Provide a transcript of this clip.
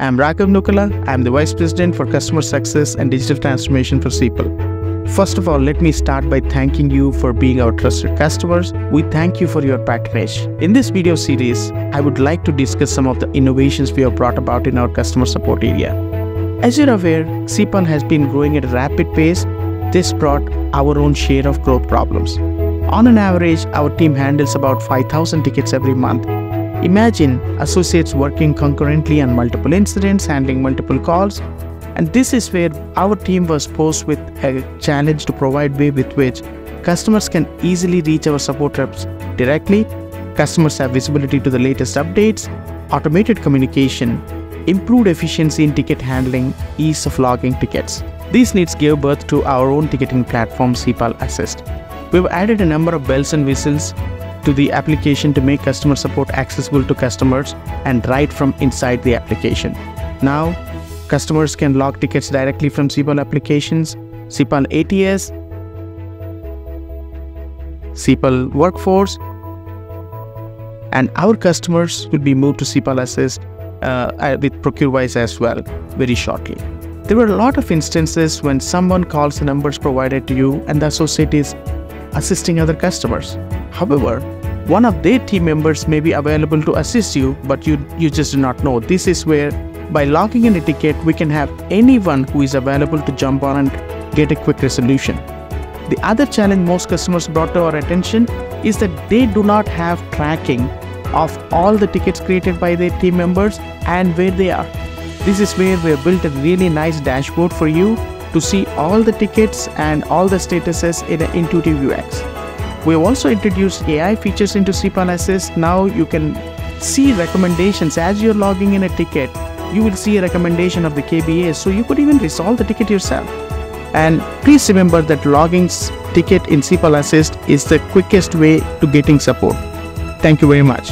I'm Raghav Nookala. I'm the Vice President for Customer Success and Digital Transformation for Ceipal. First of all, let me start by thanking you for being our trusted customers. We thank you for your patronage. In this video series, I would like to discuss some of the innovations we have brought about in our customer support area. As you're aware, Ceipal has been growing at a rapid pace. This brought our own share of growth problems. On an average, our team handles about 5,000 tickets every month Imagine associates working concurrently on multiple incidents, handling multiple calls, and this is where our team was posed with a challenge to provide way with which customers can easily reach our support reps directly, customers have visibility to the latest updates, automated communication, improved efficiency in ticket handling, ease of logging tickets. These needs gave birth to our own ticketing platform Ceipal Assist. We've added a number of bells and whistles to the application to make customer support accessible to customers and right from inside the application. Now, customers can log tickets directly from Ceipal applications, Ceipal ATS, Ceipal Workforce, and our customers will be moved to Ceipal Assist uh, uh, with ProcureWise as well very shortly. There were a lot of instances when someone calls the numbers provided to you and the associate is assisting other customers. However, one of their team members may be available to assist you, but you, you just do not know. This is where by logging in a ticket, we can have anyone who is available to jump on and get a quick resolution. The other challenge most customers brought to our attention is that they do not have tracking of all the tickets created by their team members and where they are. This is where we have built a really nice dashboard for you to see all the tickets and all the statuses in an intuitive UX. We have also introduced AI features into Ceipal Assist. Now you can see recommendations as you're logging in a ticket. You will see a recommendation of the KBA, so you could even resolve the ticket yourself. And please remember that logging ticket in Ceipal Assist is the quickest way to getting support. Thank you very much.